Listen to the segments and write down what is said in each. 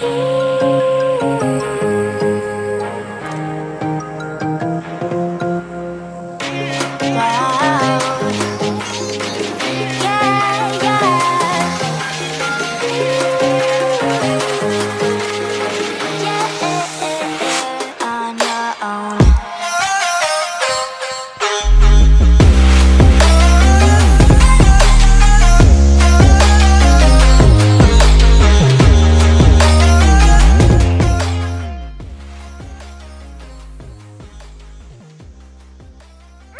Oh.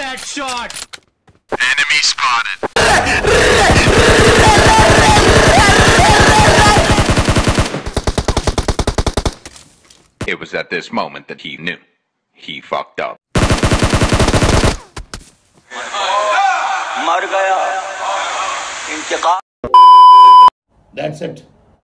that shot! Enemy spotted. It was at this moment that he knew. He fucked up. That's it.